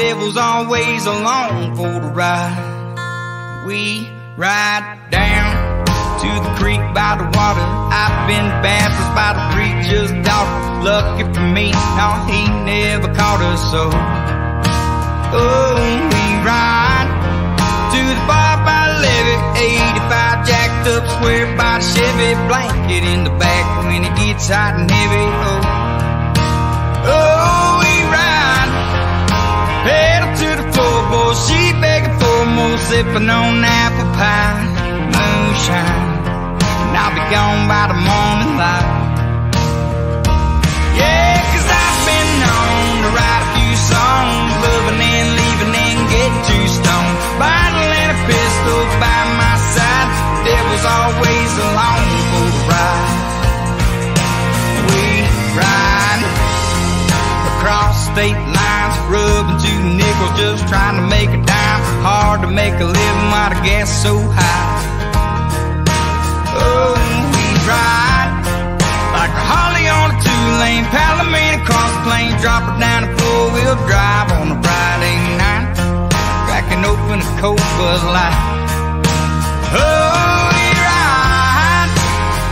devil's always along for the ride. We ride down to the creek by the water. I've been baptized by the preacher's daughter. Lucky for me, no, he never caught us so. Oh, we ride to the bar by levee, 85 jacked up square by the Chevy, blanket in the back when it gets hot and heavy. Oh, oh, sipping on apple pie, moonshine, and I'll be gone by the morning light. Yeah, cause I've been known to write a few songs, loving and leaving and get too stoned. A pistol by my side, the devil's always along for the ride. We ride across state make a living while the gas so high. Oh, we ride like a Harley on a two-lane Palomino cross plane, drop her down a four-wheel drive on a Friday night, cracking open a cold Bud Light. Oh, we ride,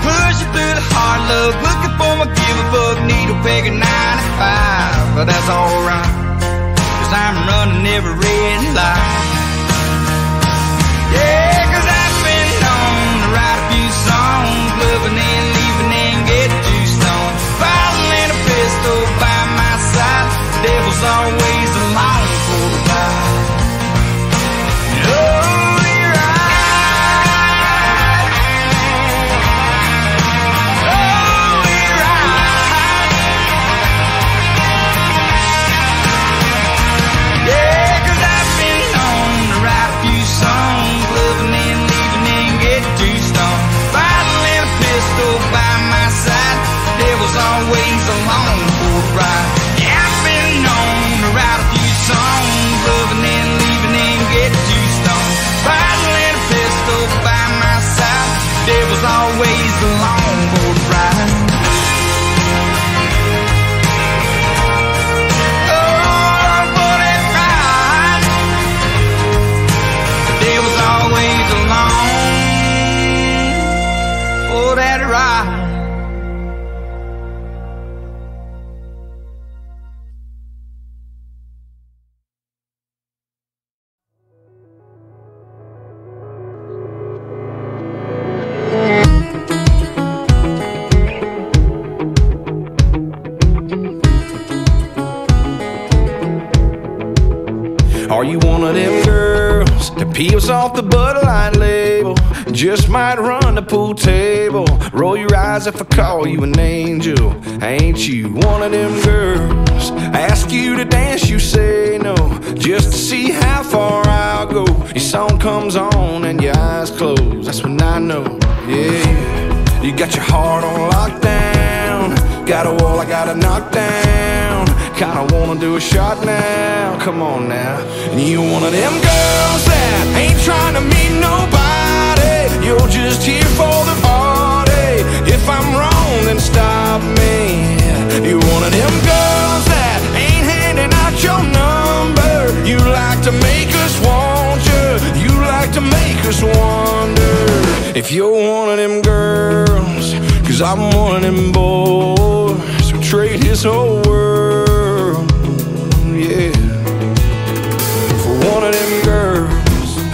pushing through the hard love, looking for my give a fuck needle peg at 95, but that's alright, cause I'm running every red light. That ride. Are you one of them that peels off the Bud Light label? Just might run the pool table. Roll your eyes if I call you an angel. Ain't you one of them girls? Ask you to dance, you say no. Just to see how far I'll go. Your song comes on and your eyes close. That's when I know, yeah. You got your heart on lockdown. Got a wall I gotta knock down. Kinda wanna do a shot now. Come on now. You one of them girls that ain't trying to meet nobody. You're just here for the party. If I'm wrong, then stop me. You one of them girls that ain't handing out your number. You like to make us want you. You like to make us wonder if you're one of them girls. Cause I'm one of them boys who trade his whole world.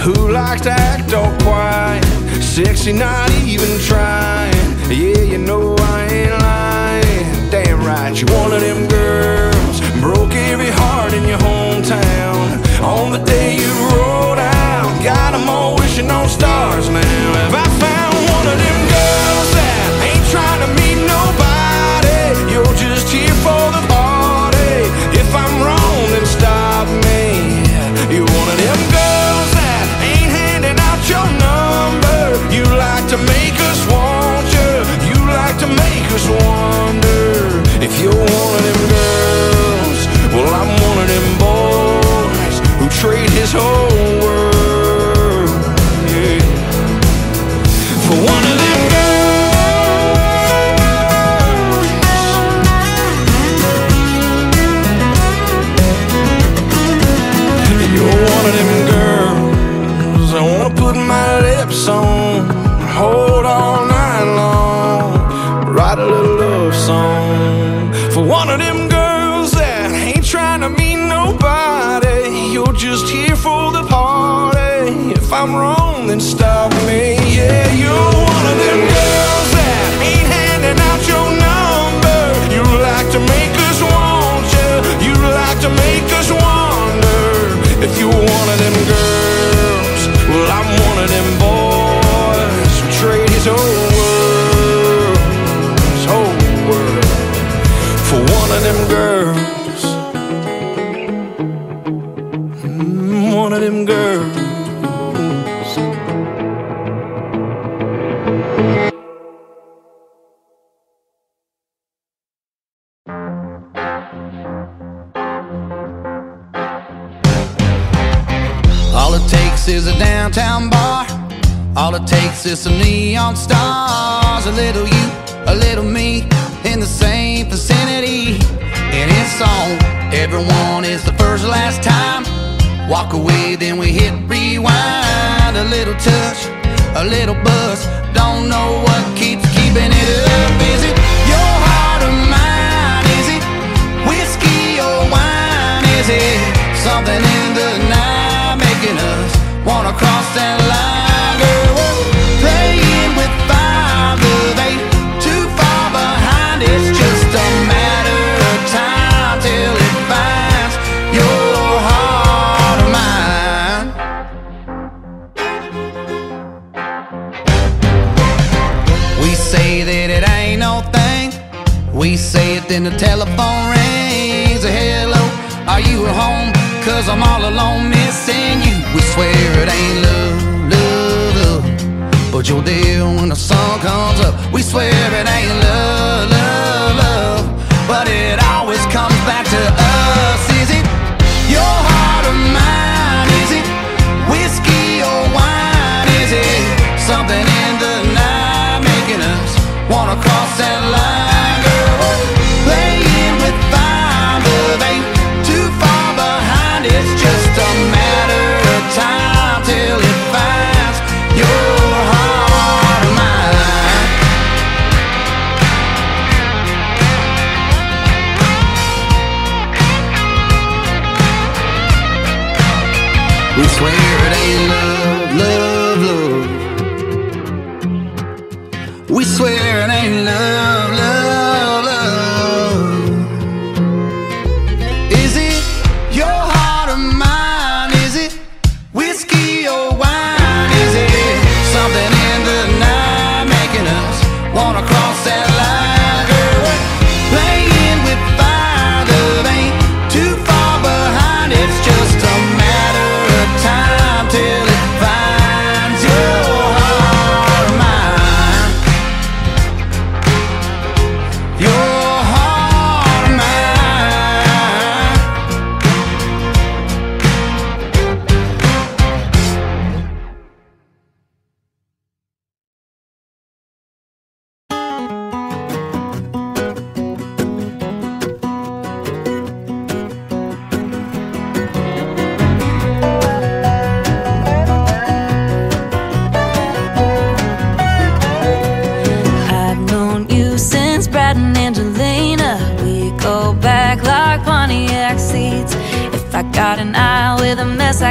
Who likes to act all quiet. Sexy, not even trying. Yeah, you know I ain't lying. Damn right, you one of them girls. Broke every heart in your hometown. On the day you rolled out, got 'em all wishing on stars now. I'm wrong. This is a downtown bar. All it takes is some neon stars. A little you, a little me, in the same vicinity. And it's on. Everyone is the first last time. Walk away, then we hit rewind. A little touch, a little buzz. Don't know what keeps keeping it up. Is it your heart or mine? Is it whiskey or wine? Is it something in the night making us wanna cross that line? Girl, playing with fire, they too far behind. It's just a matter of time till it finds your heart or mine. We say that it ain't no thing. We say it, then the telephone rings. Hello, are you at home? Cause I'm all alone missing you. We swear it ain't love, love, love. But you're there when the sun comes up. We swear it ain't love, love, love. But it always comes back to us. We swear it ain't love, love, love. We swear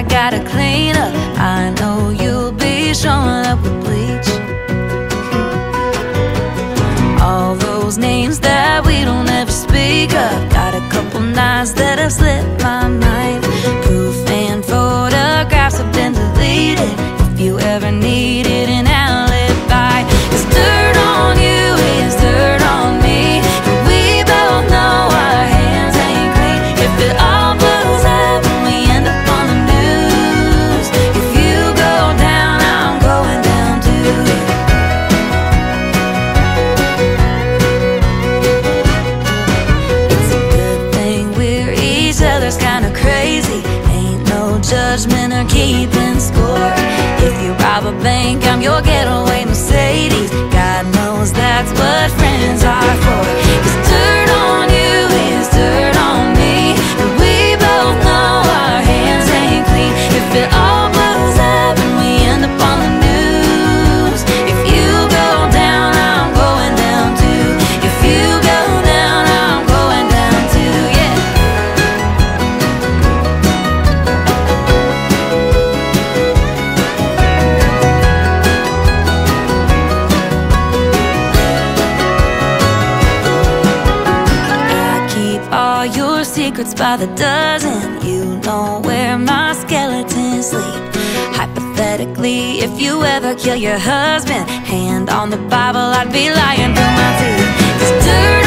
Gotta clean up. I know you'll be showing up with bleach. All those names that we don't ever speak of. Got a couple nights that have slipped my mind. Proof and photographs have been deleted. secrets by the dozen. You know where my skeletons sleep. Hypothetically, if you ever kill your husband Hand on the Bible, I'd be lying through my teeth. Dirty